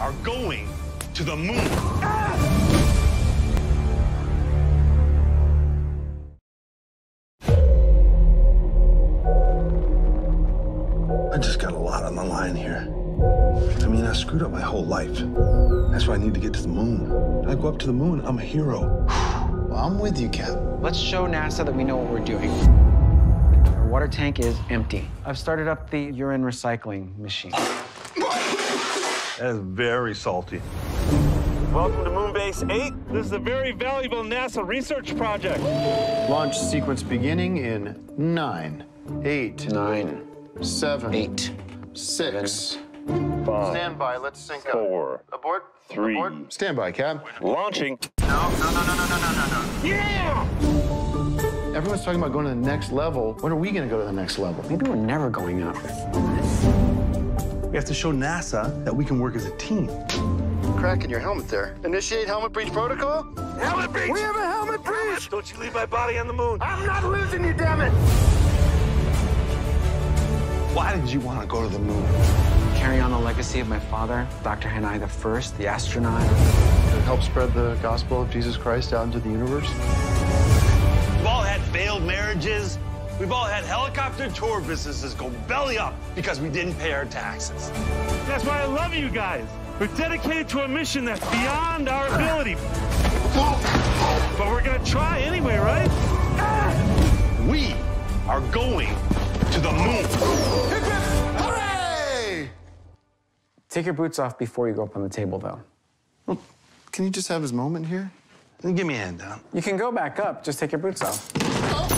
are going to the moon. I just got a lot on the line here. I mean, I screwed up my whole life. That's why I need to get to the moon. I go up to the moon, I'm a hero. Well, I'm with you, Cap. Let's show NASA that we know what we're doing. Our water tank is empty. I've started up the urine recycling machine. That is very salty. Welcome to Moonbase 8. This is a very valuable NASA research project. Launch sequence beginning in nine, eight, Nine, seven, eight, six. Five, Stand by. Let's sync up. four, Abort. three. Abort. Stand by, Cap. launching. No, no, no, no, no, no, no, no. Yeah! Everyone's talking about going to the next level. When are we going to go to the next level? Maybe we're never going up. We have to show NASA that we can work as a team. Crack in your helmet there. Initiate helmet breach protocol. Helmet breach! We have a helmet breach. Don't you leave my body on the moon. I'm not losing you, damn it. Why did you want to go to the moon? Carry on the legacy of my father, Dr. Hanai the First, the astronaut. To help spread the gospel of Jesus Christ out into the universe. We've all had helicopter tour businesses go belly up because we didn't pay our taxes. That's why I love you guys. We're dedicated to a mission that's beyond our ability. But we're gonna try anyway, right? We are going to the moon. Hooray! Take your boots off before you go up on the table, though. Well, can you just have his moment here? Give me a hand down. You can go back up, just take your boots off. Oh,